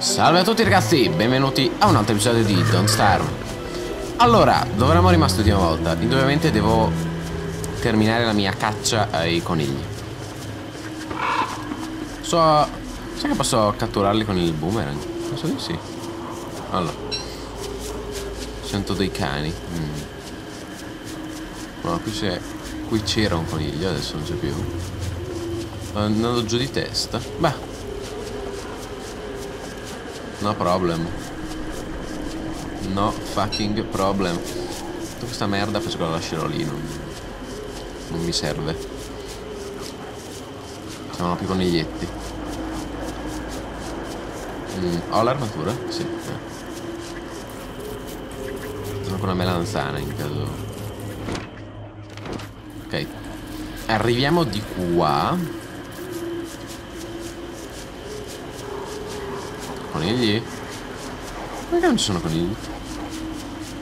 Salve a tutti ragazzi, benvenuti a un altro episodio di Don't Starve. Allora, dove eravamo rimasti l'ultima volta? Indubbiamente devo terminare la mia caccia ai conigli. So... Sai che posso catturarli con il boomerang? Penso di sì. Allora. Sento dei cani. Mm. No, qui c'è... Qui c'era un coniglio, adesso non c'è più. Andando giù di testa? Beh No problem. No fucking problem. Tutta questa merda che la lascerò lì, non, non mi serve. Siamo più coniglietti. Mm, ho l'armatura? Sì. Eh. Sono con una melanzana in caso. Ok. Arriviamo di qua. Conigli? Perché non ci sono conigli?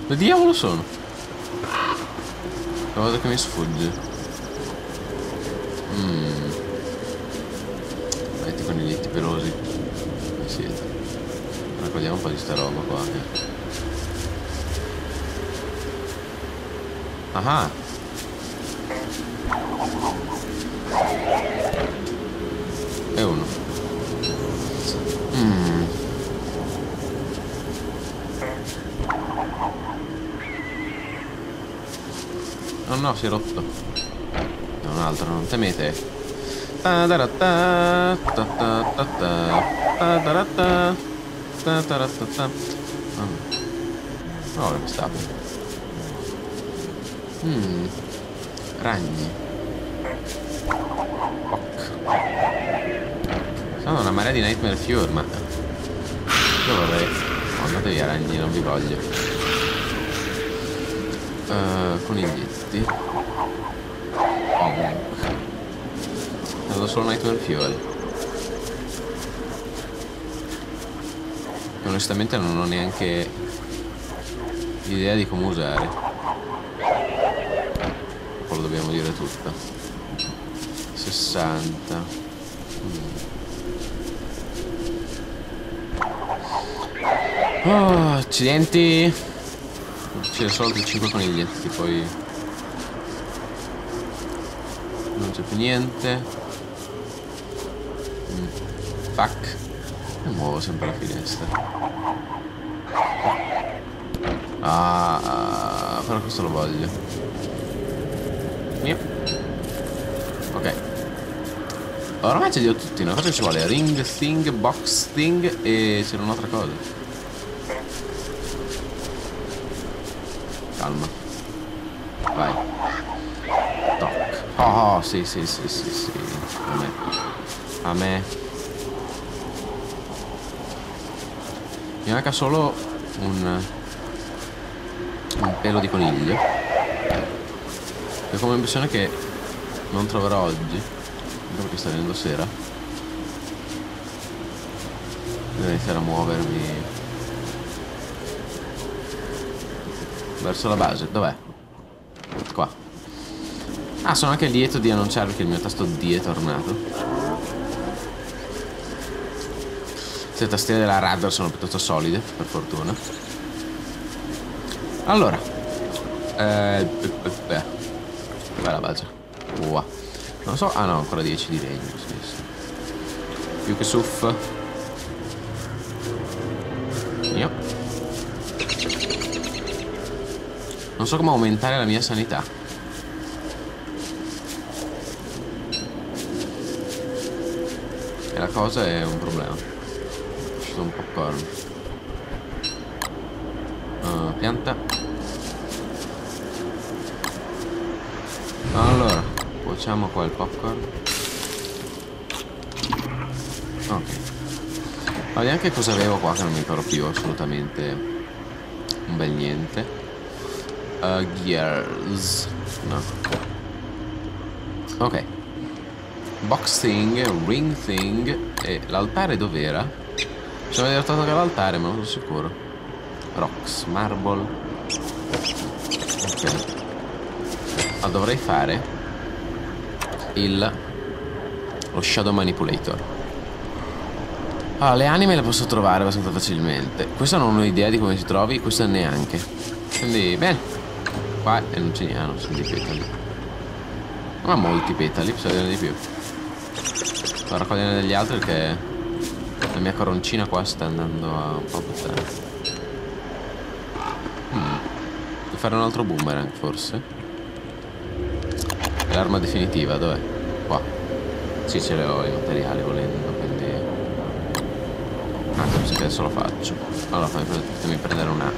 Dove diavolo sono? La cosa che mi sfugge. Mmm. Metti coniglietti pelosi. Dove siete? Raccogliamo un po' di sta roba qua. Che... Ah. E uno. Mmm. Oh no, si è rotto. È un altro, non temete. No, che stavo. Mmm. Ragni. Ok. Sono una marea di Nightmare Fuel, ma... Io vorrei... Oh, andate via ragni, non vi voglio. Uh, coniglietti. Bonk. Vedo solo Nightmare Fuel. Che onestamente non ho neanche idea di come usare. Poi lo dobbiamo dire tutto. 60. Mm. Oh, accidenti. C'è solo altri 5 coniglietti, poi... Non c'è più niente. Mm. E muovo sempre la finestra. Ah, però questo lo voglio. Yep. Ok. Ormai ce li ho tutti, no? Cosa ci vuole? Ring thing, box thing e c'era un'altra cosa. calma. Vai. Toc. Oh, sì, sì, sì, sì, sì. A me. A me. Mi manca solo un... Un pelo di coniglio. ho come impressione che non troverò oggi. Perché sta venendo sera. Devo iniziare a muovermi Verso la base, dov'è? Ah, sono anche lieto di annunciarvi che il mio tasto D è tornato Le tastiere della Radar sono piuttosto solide, per fortuna Allora Eh... Beh Dov'è la base? Wow. Non so, ah no, ancora 10 di legno sì, sì. Più che suff Yep Non so come aumentare la mia sanità. E la cosa è un problema. È uscito un popcorn. Uh, pianta. Allora, cuociamo qua il popcorn. Ok. Vediamo che cosa avevo qua che non mi ricordo più assolutamente un bel niente. Uh, gears. No. Ok. Box thing, ring thing. E l'altare dov'era? Ci avevo detto che l'altare, ma non sono sicuro. Rocks, marble. Ok. Ma dovrei fare il lo shadow manipulator. Ah, le anime le posso trovare abbastanza facilmente. Questa non ho idea di come si trovi, questa neanche. Quindi, bene. Qua non c'è niente, non sono dei petali. Ma molti petali, bisogna di più. Sto raccogliendo degli altri perché la mia coroncina qua sta andando a un po' puttane. Hmm. Devo fare un altro boomerang forse. L'arma definitiva dov'è? Qua. Sì, ce le ho i materiali volendo, quindi... Ah, penso che adesso lo faccio. Allora, fammi prendere una...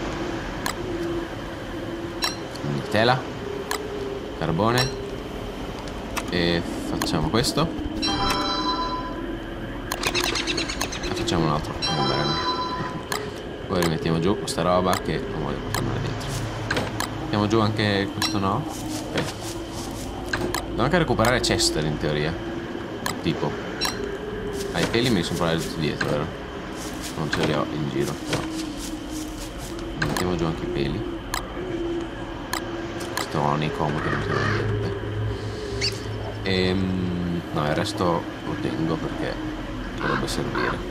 Tela. Carbone. E facciamo questo. Facciamo un altro boomerang. Poi rimettiamo giù questa roba che non voglio portare dentro. Mettiamo giù anche questo no. Ok. Devo anche recuperare Chester in teoria. Tipo. Ah, peli me li sono portati tutti dietro, vero? Non ce li ho in giro, però. Mettiamo giù anche i peli. Stoni, comodi, non serve niente. Ehm. No, il resto lo tengo perché dovrebbe servire.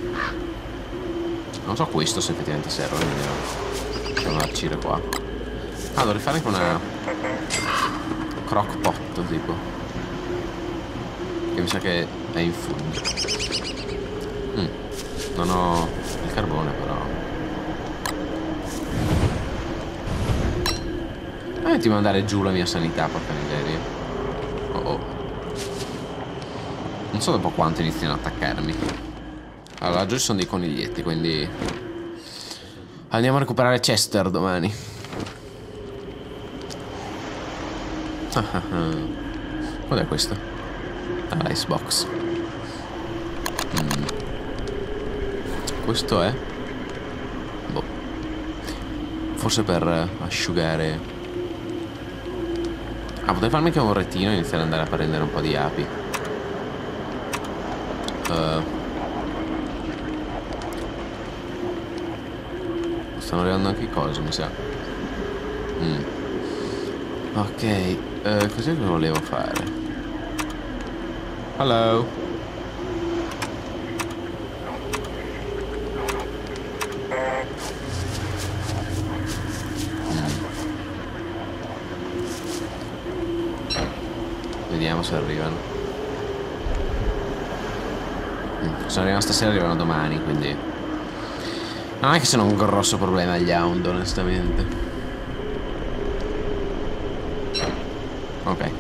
Non so questo se effettivamente serve, quindi devo arcire qua. Ah, dovrei fare anche una crock pot tipo. Che mi sa che è in fondo. Mm. Non ho il carbone però. Metti a mandare giù la mia sanità, porca miseria. Oh oh. Non so dopo quanto iniziano ad attaccarmi. Allora, giù ci sono dei coniglietti, quindi... Andiamo a recuperare Chester domani. Cos'è questo? Icebox. Mm. Questo è... Boh. Forse per asciugare... Ah, potrei farmi anche un retino e iniziare ad andare a prendere un po' di api. Uh. Stanno arrivando anche cose, mi sa. Mm. Ok, uh, cos'è che volevo fare? Hello. Vediamo se arrivano. Mm, se arrivano stasera arrivano domani, quindi... Non è che sono un grosso problema gli Hound, onestamente. Ok.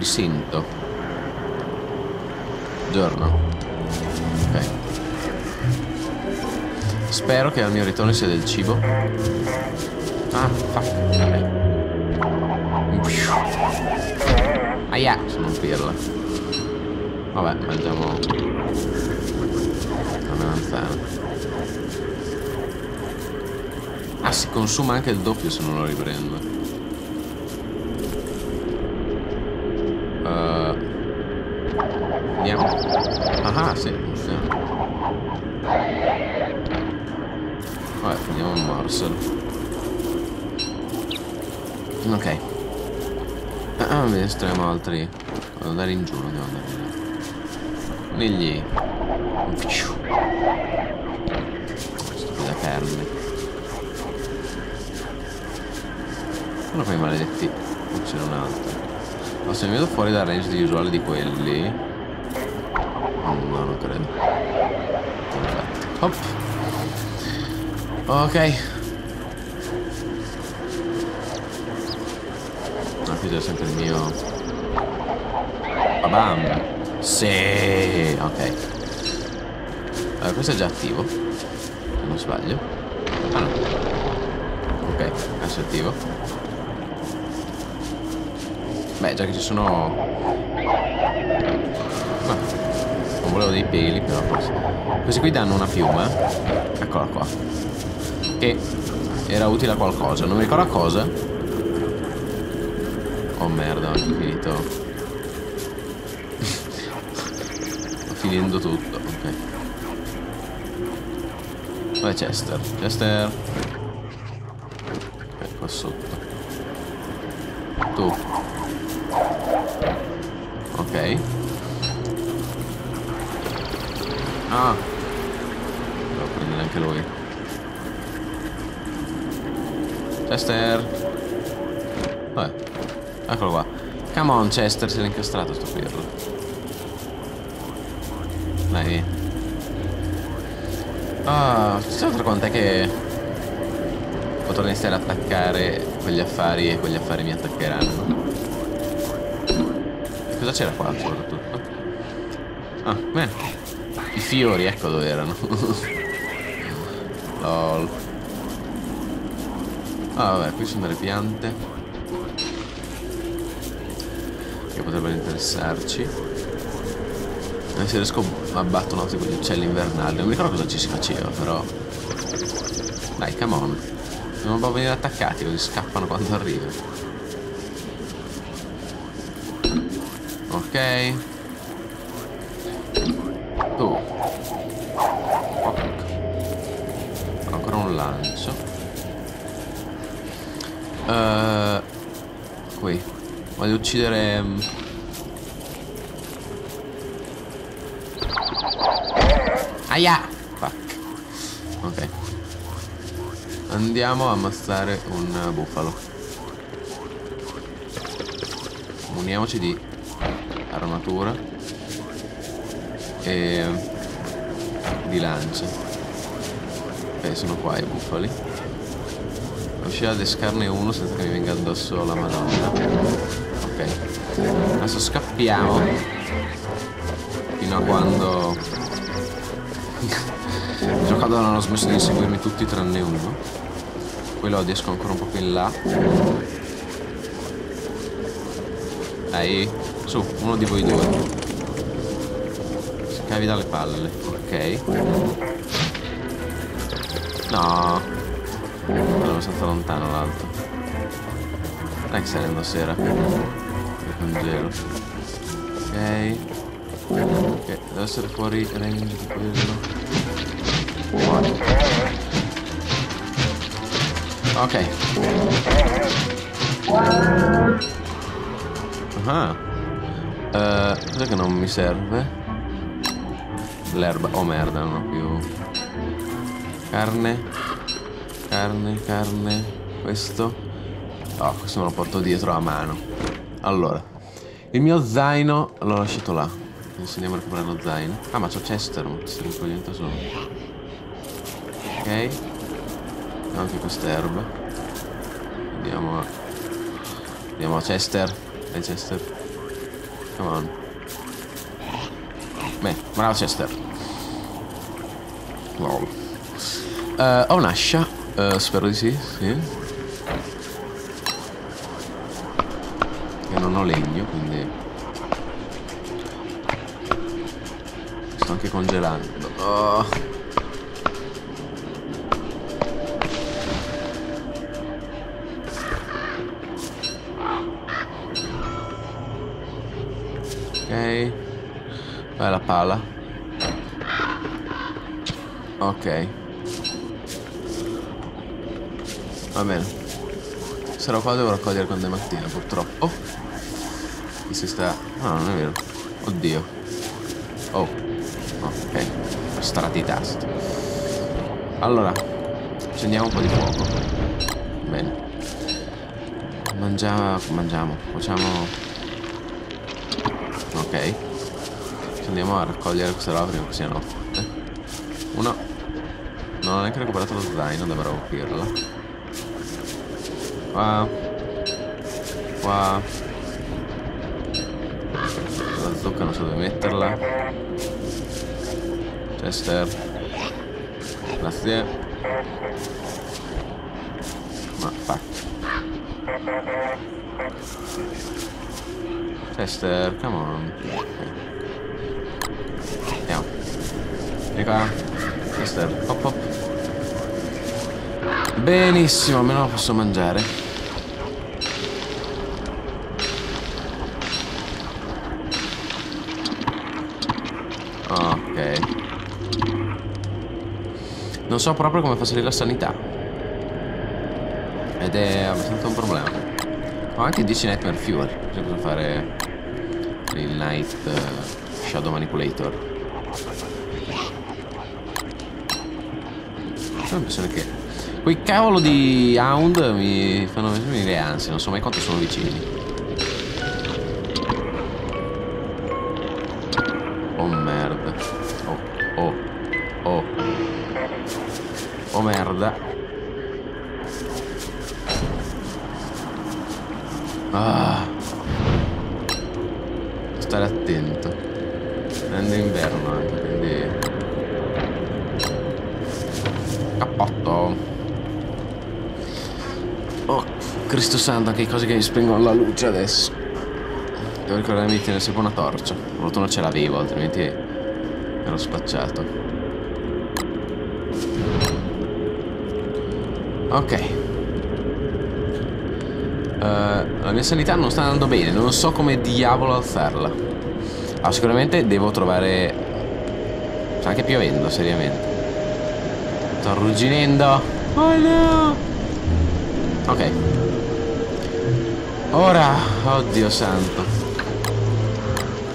sento. Giorno. Ok. Spero che al mio ritorno sia del cibo. Ah, fuck. Ok. Aia, sono un pirla. Vabbè, mangiamo una melanzana. Ah, si consuma anche il doppio se non lo riprendo. Ah, sì, funziona. Vabbè, prendiamo un morsel. Ok. Ah, ne estremo altri. Devo andare in giù, non devo andare in là. Conigli. Stupida carne. Sono quei maledetti. C'era un altro. Ma se mi vedo fuori dal range di visuale di quelli No, non credo. Hop. Ok. Ah, qui c'è sempre il mio... Babam. Sì. Ok. Allora, questo è già attivo. Se non sbaglio. Ah no. Ok, adesso è attivo. Beh, già che ci sono volevo dei peli, però forse. Questi qui danno una piuma. Eccola qua. Che era utile a qualcosa. Non mi ricordo a cosa. Oh merda, ho finito. Sto finendo tutto, ok. Dov'è Chester? Chester. Ok, qua sotto. Tu. Ok. Ah. Devo prendere anche lui. Chester. Vabbè. Eccolo qua. Come on, Chester, si è incastrato sto pirro. Dai. Ah, chissà tra quant'è che potrò iniziare ad attaccare quegli affari e quegli affari mi attaccheranno. Cosa c'era qua soprattutto? Ah, bene. I fiori, ecco dove erano. Lol. Ah, vabbè, qui sono delle piante. Che potrebbero interessarci. Se riesco abbatto un tipo di uccelli invernali. Non mi ricordo cosa ci si faceva, però. Dai, come on. Non può venire attaccati, così scappano quando arrivano. Ok. Oh. Ok. Ancora un lancio. Uh, qui. Voglio uccidere... Aia! Fuck. Ok. Andiamo a ammazzare un bufalo. Muniamoci di armatura e di lance. Ok, sono qua i bufali. Riuscire ad escarne uno senza che mi venga addosso la madonna. Ok. Adesso scappiamo. Fino a quando il giocato non hanno smesso di inseguirmi tutti tranne uno. Poi lo esco ancora un po' più in là. Dai, su, uno di voi due. Si cavi dalle palle, ok. No. Sono abbastanza lontano l'altro. Dai che salendo sera. Il congelo. Ok. Ok, deve essere fuori range di quello. Ok. Ah. Eh, cos'è che non mi serve? L'erba. Oh merda, non ho più. Carne. Carne, carne. Questo. Oh, questo me lo porto dietro a mano. Allora. Il mio zaino l'ho lasciato là. Adesso andiamo a recuperare lo zaino. Ah, ma c'ho Chester, ma si raccogliente solo. Ok. Anche queste erbe. Andiamo a... Andiamo a Chester. Dai Chester. Come on. Beh, bravo Chester. Lol. Eh, ho un'ascia. Eh, spero di sì, sì. Che non ho legno, quindi... Sto anche congelando. Oh. Vai la pala. Ok. Va bene. Sarò qua devo raccogliere quando è mattina, purtroppo. Qui si sta... No, non è vero. Oddio. Oh. Ok. Strati i tasti. Allora. Accendiamo un po' di fuoco. Bene. Mangiamo... Mangiamo. Facciamo... Ok. Andiamo a raccogliere questa roba prima che sia notte. Uno. Non ho neanche recuperato lo zaino, dovrò aprirla. Qua. Qua. La zucca non so dove metterla. Chester. Grazie. Ma fuck. Chester, come on. Ok. Andiamo. Vieni qua. Chester, hop hop. Benissimo, almeno lo posso mangiare. Ok. Non so proprio come fa salire la sanità. Ed è abbastanza un problema. Ho anche 10 nightmare fuel. Cioè posso fare il Night uh, Shadow Manipulator. Ho l'impressione che quei cavolo di Hound mi fanno venire ansia, non so mai quanto sono vicini. Cose che mi spengono la luce adesso. Devo ricordarmi di tenere sempre una torcia. Per fortuna ce l'avevo, altrimenti ero spacciato. Ok. Uh, la mia sanità non sta andando bene, non so come diavolo alzarla. Ah, sicuramente devo trovare... Sta anche piovendo, seriamente. Sto arrugginendo. Oh no! Ok. Ora, oddio santo.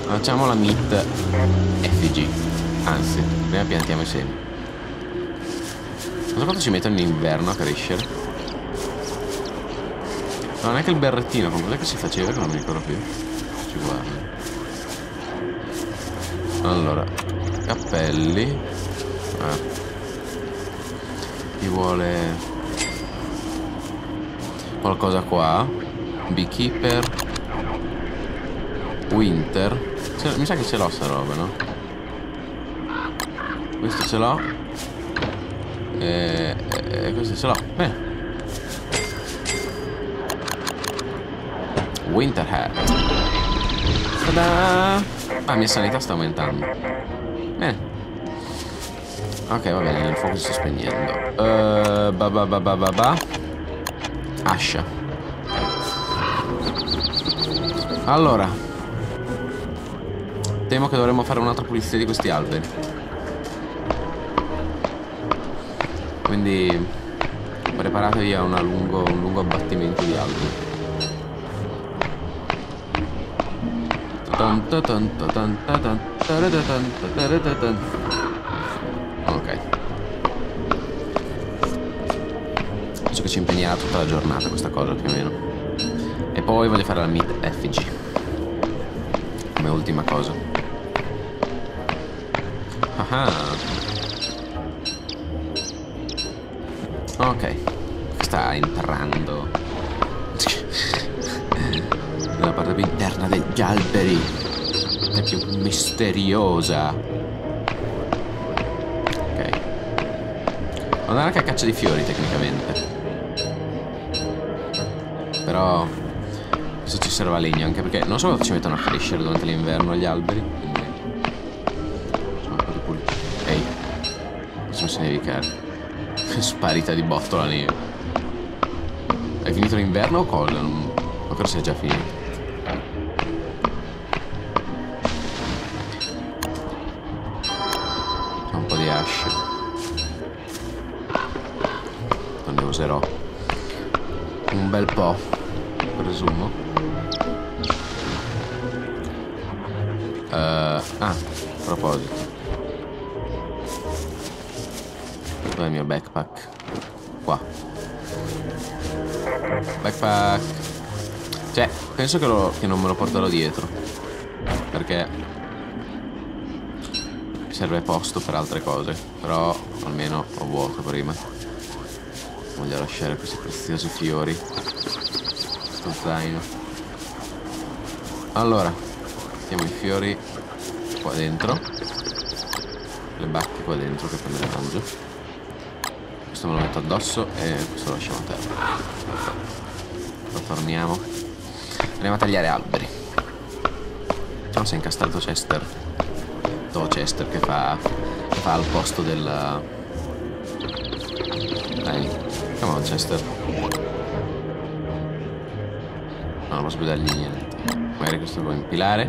Facciamo la meet FG. Anzi, prima piantiamo i semi. Non so quanto ci mettono in inverno a crescere. No, neanche il berrettino, con cos'è che si faceva che non mi ricordo più. Ci guarda. Allora, cappelli. Eh. Chi vuole qualcosa qua? Beekeeper. Winter. Mi sa che ce l'ho sta roba, no? Questo ce l'ho. E, e questo ce l'ho. Bene. Winter Hat. Tada! Ah, mia sanità sta aumentando. Bene. Ok, va bene, il fuoco si sta spegnendo. Uh, ba ba ba ba ba ba. Ascia. Allora. Temo che dovremmo fare un'altra pulizia di questi alberi. Quindi preparatevi a lungo, un lungo abbattimento di alberi. Ok. Penso che ci impegnerà tutta la giornata questa cosa più o meno. Poi voglio fare la meet FG. Come ultima cosa. Ah Ok. Sta entrando nella parte più interna degli alberi è più misteriosa ok andare anche a caccia di fiori tecnicamente però questo ci serve legno anche perché non so quanto ci mettono a crescere durante l'inverno gli alberi quindi sono un po' di pulito ehi sono se nevicare sparita di botto la neve. È finito l'inverno o cosa? Non... Ma credo sia già finito il mio backpack qua backpack cioè penso che, lo, che non me lo porterò dietro perché serve posto per altre cose, però almeno ho vuoto prima. Voglio lasciare questi preziosi fiori. Sto zaino. Allora, mettiamo i fiori qua dentro. Le bacche qua dentro che poi me le mangio. Questo me lo metto addosso e questo lo lasciamo a terra. Lo torniamo. Andiamo a tagliare alberi. Vediamo se è incastrato Chester. Chester che fa, che fa al posto del... Dai, come on Chester. No, non posso più dargli niente. Magari questo lo puoi impilare.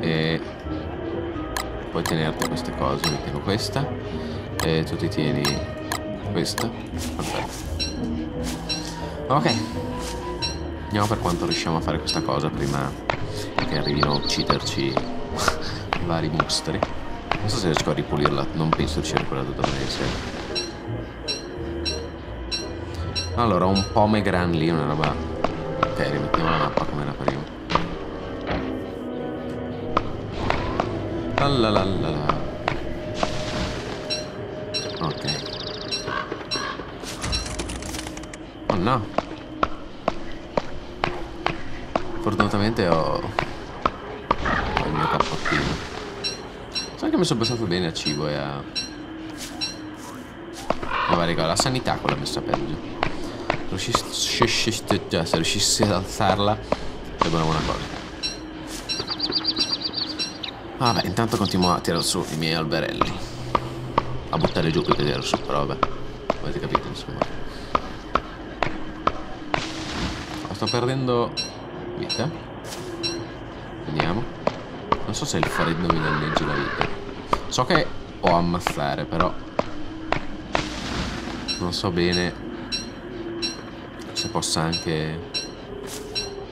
E puoi tenerti queste cose, mi questa. E tu ti tieni questa. Perfetto. Ok. Vediamo per quanto riusciamo a fare questa cosa prima che arrivino a ucciderci vari mostri. Non so se riesco a ripulirla, non penso di riuscire a ripulirla totalmente. Allora, un pomegran lì, una roba... Ok, rimettiamo la mappa come era prima. La la la la Ok. No. Fortunatamente ho... ho il mio cappottino. Sai che mi sono pensato bene a cibo e a... Ma va la sanità con la messa peggio. Se riuscissi ad alzarla sarebbe una buona cosa. Vabbè, intanto continuo a tirare su i miei alberelli. A buttare giù più che tirare su, però vabbè. Avete capito, insomma. Sto perdendo vita. Vediamo. Non so se il freddo mi danneggia la vita. So che ho ammazzare, però... Non so bene se possa anche...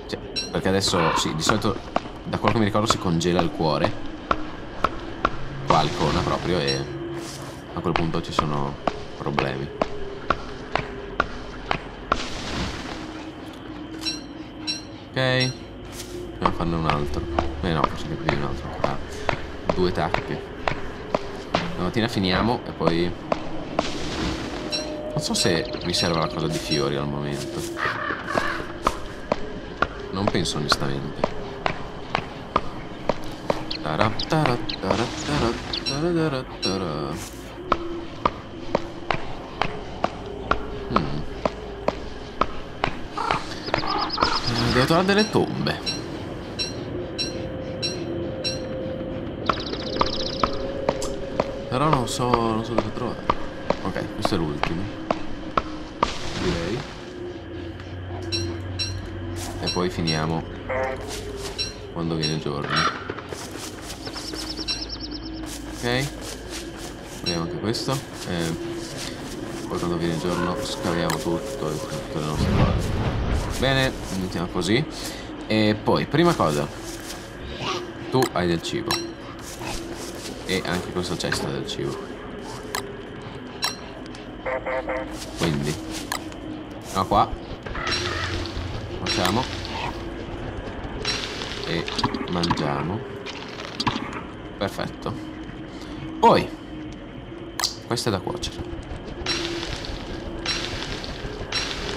Cioè, perché adesso, sì, di solito, da quello che mi ricordo, si congela il cuore. Qua l'icona proprio e a quel punto ci sono problemi. Ok. Dobbiamo farne un altro. Eh no, forse ne più un altro ancora. Due tacche. Domattina finiamo e poi non so se mi serve la cosa di fiori al momento. Non penso onestamente. Hmm. Devo trovare delle tombe. Però non so, non so dove trovare. Ok, questo è l'ultimo. Direi. E poi finiamo. Quando viene giorno. Ok. Vediamo anche questo. E poi quando viene giorno scaviamo tutto e tutte le nostre cose bene iniziamo così e poi prima cosa tu hai del cibo e anche questo cesto del cibo quindi No, qua. Facciamo. E mangiamo. Perfetto. Poi. Questo è da cuocere.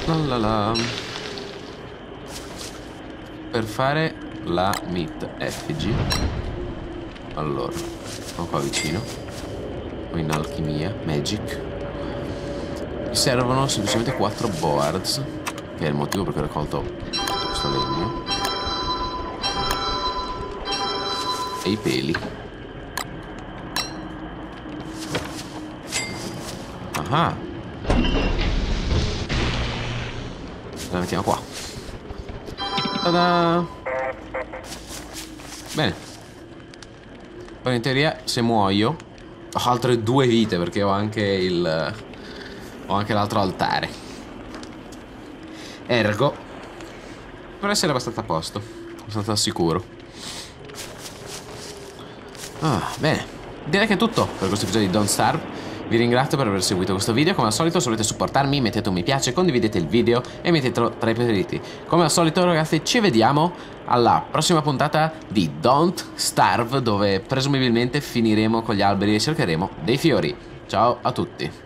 La la Per fare la meat effigy. Allora. Sono qua vicino. Ho in alchimia. Magic mi servono semplicemente 4 boards, che è il motivo per cui ho raccolto questo legno. E i peli. Ah. La mettiamo qua. Tada! Bene. Poi in teoria, se muoio, ho altre due vite perché ho anche il ho anche l'altro altare. Ergo, per essere abbastanza a posto, abbastanza sicuro. Ah, bene. Direi che è tutto per questo episodio di Don't Starve. Vi ringrazio per aver seguito questo video, come al solito se volete supportarmi mettete un mi piace, condividete il video e mettetelo tra i preferiti. Come al solito ragazzi ci vediamo alla prossima puntata di Don't Starve dove presumibilmente finiremo con gli alberi e cercheremo dei fiori. Ciao a tutti.